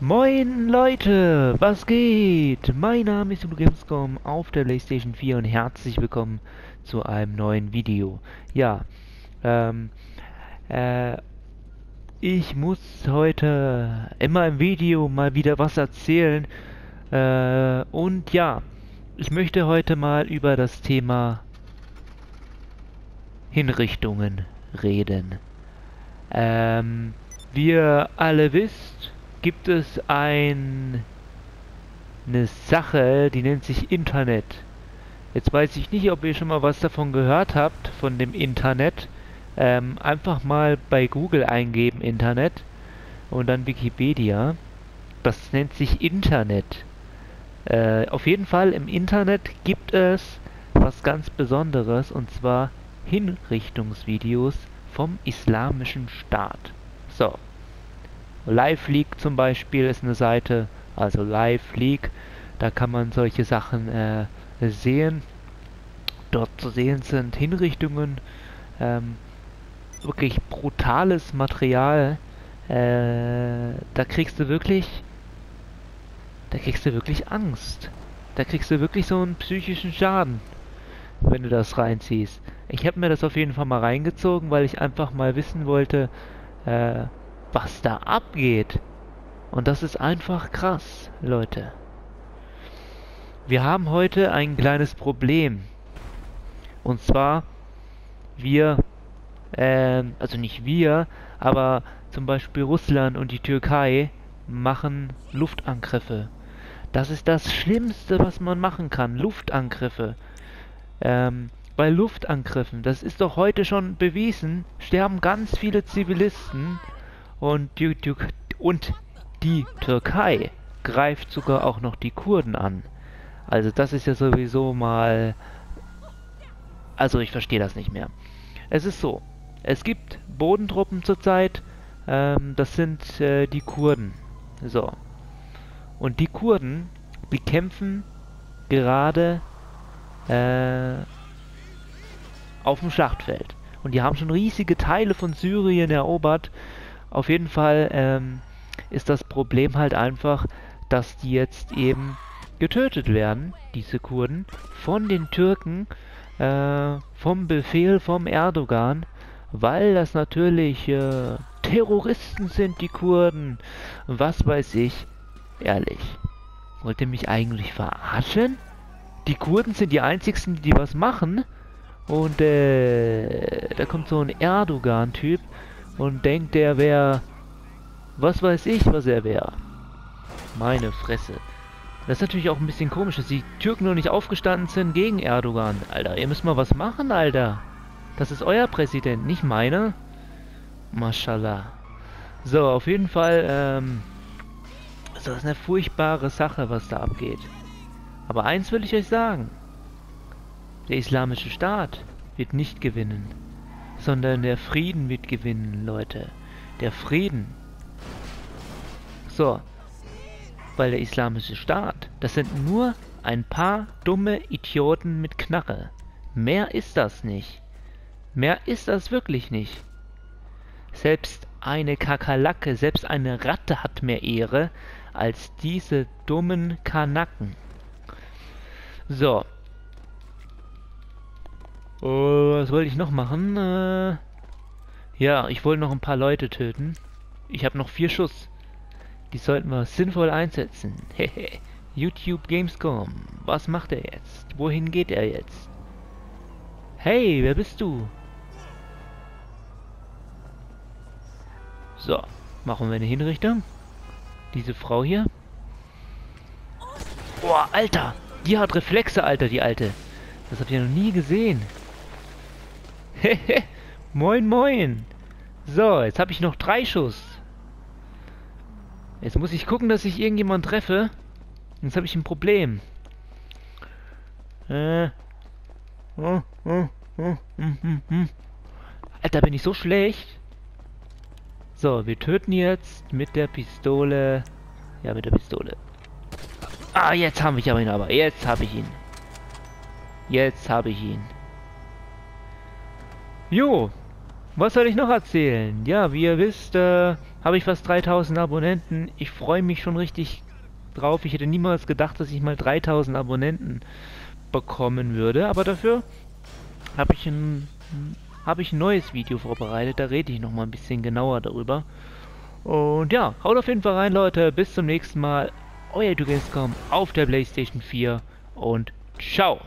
Moin Leute, was geht? Mein Name ist Gamescom auf der Playstation 4 und herzlich willkommen zu einem neuen Video. Ja, ähm, äh, ich muss heute immer im Video mal wieder was erzählen. Äh, und ja, ich möchte heute mal über das Thema Hinrichtungen reden. Ähm, wie ihr alle wisst, gibt es ein, eine Sache, die nennt sich Internet. Jetzt weiß ich nicht, ob ihr schon mal was davon gehört habt, von dem Internet. Ähm, einfach mal bei Google eingeben Internet und dann Wikipedia. Das nennt sich Internet. Äh, auf jeden Fall im Internet gibt es was ganz Besonderes und zwar Hinrichtungsvideos vom Islamischen Staat. So. Live League zum Beispiel ist eine Seite, also Live League, da kann man solche Sachen äh, sehen. Dort zu sehen sind Hinrichtungen, ähm, wirklich brutales Material. Äh, da kriegst du wirklich, da kriegst du wirklich Angst. Da kriegst du wirklich so einen psychischen Schaden, wenn du das reinziehst. Ich habe mir das auf jeden Fall mal reingezogen, weil ich einfach mal wissen wollte, äh, was da abgeht. Und das ist einfach krass, Leute. Wir haben heute ein kleines Problem. Und zwar, wir, äh, also nicht wir, aber zum Beispiel Russland und die Türkei machen Luftangriffe. Das ist das Schlimmste, was man machen kann. Luftangriffe. Ähm, bei Luftangriffen, das ist doch heute schon bewiesen, sterben ganz viele Zivilisten und die, die, und die Türkei greift sogar auch noch die Kurden an. Also das ist ja sowieso mal... Also ich verstehe das nicht mehr. Es ist so, es gibt Bodentruppen zurzeit, ähm, das sind äh, die Kurden. So. Und die Kurden bekämpfen gerade äh, auf dem Schlachtfeld. Und die haben schon riesige Teile von Syrien erobert. Auf jeden Fall ähm, ist das Problem halt einfach, dass die jetzt eben getötet werden, diese Kurden, von den Türken, äh, vom Befehl vom Erdogan, weil das natürlich äh, Terroristen sind, die Kurden. Was weiß ich. Ehrlich. Wollt ihr mich eigentlich verarschen? Die Kurden sind die einzigsten, die was machen. Und äh, da kommt so ein Erdogan-Typ und denkt, der wäre, was weiß ich, was er wäre. Meine Fresse. Das ist natürlich auch ein bisschen komisch, dass die Türken noch nicht aufgestanden sind gegen Erdogan. Alter, ihr müsst mal was machen, Alter. Das ist euer Präsident, nicht meiner. Mashallah. So, auf jeden Fall, ähm, das ist eine furchtbare Sache, was da abgeht. Aber eins will ich euch sagen. Der islamische Staat wird nicht gewinnen, sondern der Frieden wird gewinnen, Leute. Der Frieden. So, weil der islamische Staat, das sind nur ein paar dumme Idioten mit Knarre. Mehr ist das nicht. Mehr ist das wirklich nicht. Selbst eine Kakerlake, selbst eine Ratte hat mehr Ehre als diese dummen Kanaken. So, Oh, was wollte ich noch machen? Äh, ja, ich wollte noch ein paar Leute töten. Ich habe noch vier Schuss. Die sollten wir sinnvoll einsetzen. Hehe. YouTube Gamescom. Was macht er jetzt? Wohin geht er jetzt? Hey, wer bist du? So, machen wir eine Hinrichtung. Diese Frau hier. Boah, Alter! Die hat Reflexe, Alter, die Alte. Das hab ich ja noch nie gesehen. moin, moin. So, jetzt habe ich noch drei Schuss. Jetzt muss ich gucken, dass ich irgendjemand treffe. Jetzt habe ich ein Problem. Äh. Oh, oh, oh, hm, hm, hm. Alter, bin ich so schlecht. So, wir töten jetzt mit der Pistole. Ja, mit der Pistole. Ah, jetzt habe ich aber ihn aber. Jetzt habe ich ihn. Jetzt habe ich ihn. Jo, was soll ich noch erzählen? Ja, wie ihr wisst, äh, habe ich fast 3000 Abonnenten. Ich freue mich schon richtig drauf. Ich hätte niemals gedacht, dass ich mal 3000 Abonnenten bekommen würde. Aber dafür habe ich ein habe ich ein neues Video vorbereitet. Da rede ich noch mal ein bisschen genauer darüber. Und ja, haut auf jeden Fall rein, Leute. Bis zum nächsten Mal. Euer Gamescom auf der PlayStation 4 und ciao.